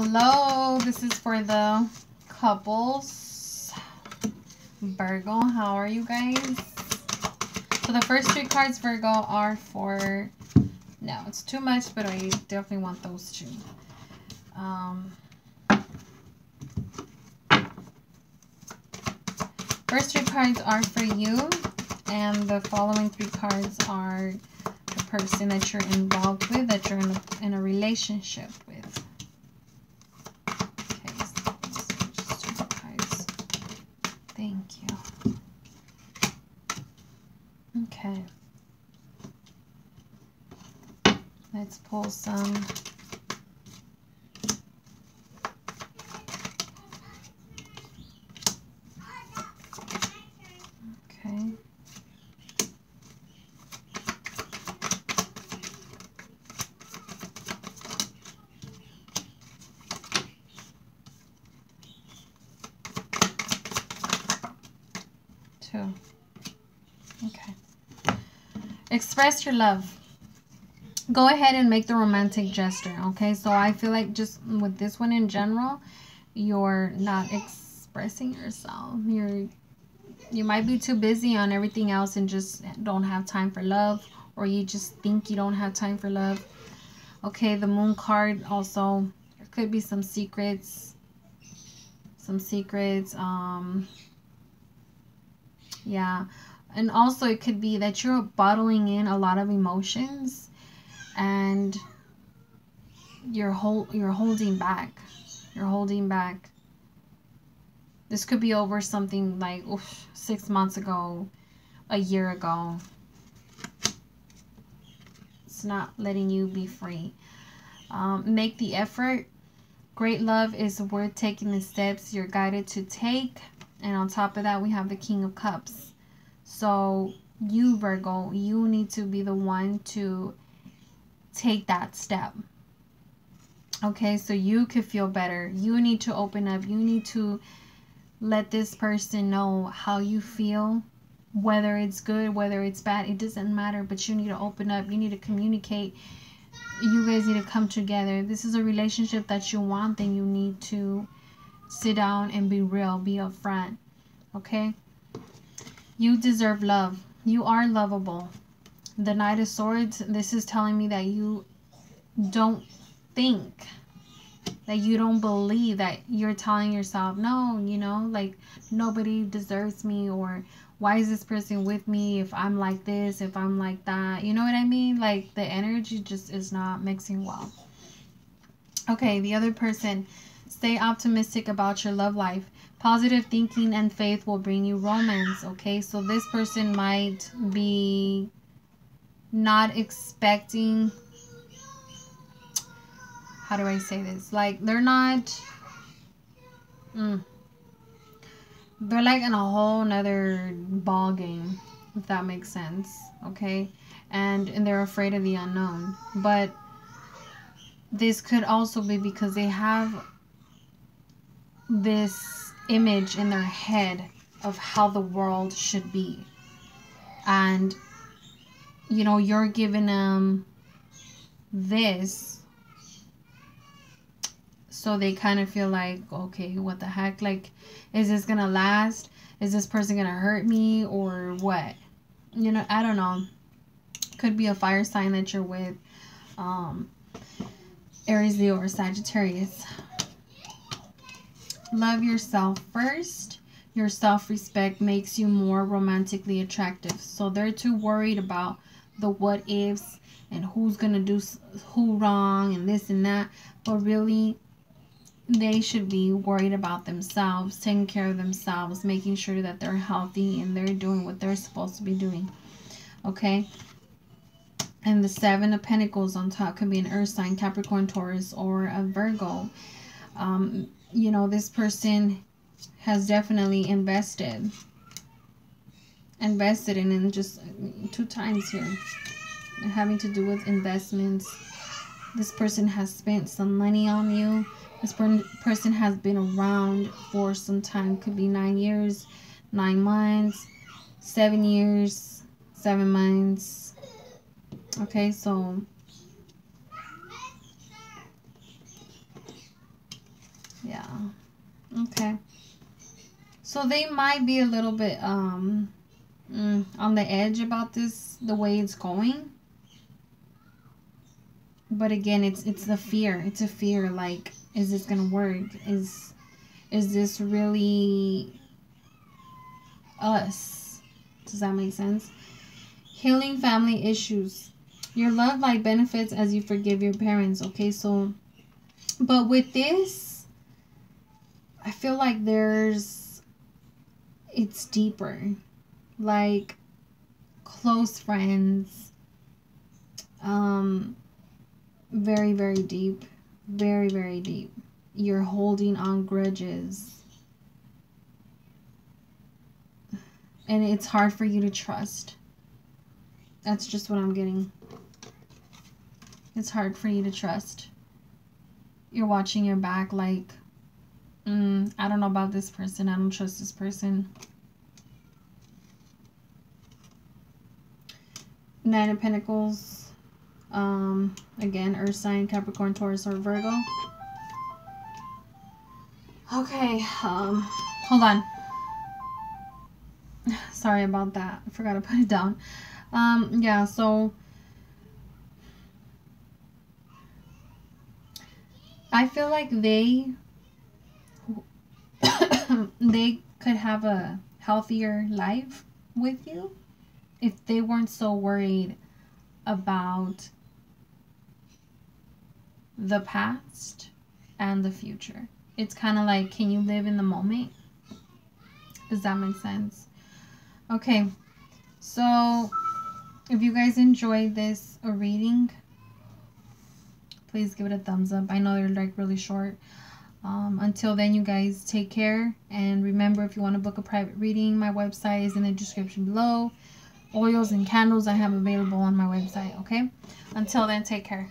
Hello, this is for the couples. Virgo, how are you guys? So the first three cards, Virgo, are for... No, it's too much, but I definitely want those two. Um, first three cards are for you, and the following three cards are the person that you're involved with, that you're in a, in a relationship with. Okay, so just two cards. Thank you. Okay. Let's pull some Okay. Two. Okay. Express your love. Go ahead and make the romantic gesture, okay? So I feel like just with this one in general, you're not expressing yourself. You're you might be too busy on everything else and just don't have time for love or you just think you don't have time for love okay the moon card also there could be some secrets some secrets um yeah and also it could be that you're bottling in a lot of emotions and you're hold you're holding back you're holding back this could be over something like oof, six months ago, a year ago. It's not letting you be free. Um, make the effort. Great love is worth taking the steps you're guided to take. And on top of that, we have the King of Cups. So you, Virgo, you need to be the one to take that step. Okay, so you could feel better. You need to open up. You need to let this person know how you feel whether it's good whether it's bad. It doesn't matter but you need to open up. You need to communicate. You guys need to come together. This is a relationship that you want then you need to sit down and be real be upfront okay? You deserve love. You are lovable the knight of swords this is telling me that you don't think that you don't believe that you're telling yourself no you know like nobody deserves me or why is this person with me if i'm like this if i'm like that? You know what i mean? Like the energy just is not mixing well. Okay the other person stay optimistic about your love life. Positive thinking and faith will bring you romance okay? So this person might be not expecting how do I say this? Like they're not. Mm, they're like in a whole nother ball game, if that makes sense. Okay, and and they're afraid of the unknown. But this could also be because they have this image in their head of how the world should be, and you know you're giving them this so they kind of feel like okay what the heck? Like is this gonna last? Is this person gonna hurt me or what? You know i don't know. Could be a fire sign that you're with um aries leo or sagittarius. Love yourself first. Your self-respect makes you more romantically attractive. So they're too worried about the what ifs and who's gonna do who wrong and this and that but really they should be worried about themselves, taking care of themselves, making sure that they're healthy and they're doing what they're supposed to be doing. Okay? And the Seven of Pentacles on top could be an Earth sign, Capricorn, Taurus, or a Virgo. Um, you know, this person has definitely invested. Invested in, in just two times here. Having to do with investments. This person has spent some money on you this per person has been around for some time. Could be nine years, nine months, seven years, seven months. Okay, so Yeah. Okay. So they might be a little bit um mm, on the edge about this the way it's going. But again, it's it's the fear. It's a fear like is this to work? Is is this really us? Does that make sense? Healing family issues. Your love life benefits as you forgive your parents, okay? So but with this I feel like there's it's deeper. Like close friends. Um very very deep. Very very deep. You're holding on grudges. And it's hard for you to trust. That's just what I'm getting. It's hard for you to trust. You're watching your back like mm, I don't know about this person. I don't trust this person. Nine of Pentacles. Um, again, Earth sign, Capricorn, Taurus, or Virgo. Okay, um, hold on. Sorry about that. I forgot to put it down. Um, yeah, so I feel like they they could have a healthier life with you if they weren't so worried about the past and the future. It's kind of like, can you live in the moment? Does that make sense? Okay, so if you guys enjoyed this reading, please give it a thumbs up. I know they're like really short. Um, until then, you guys take care. And remember, if you want to book a private reading, my website is in the description below. Oils and candles I have available on my website, okay? Until then, take care.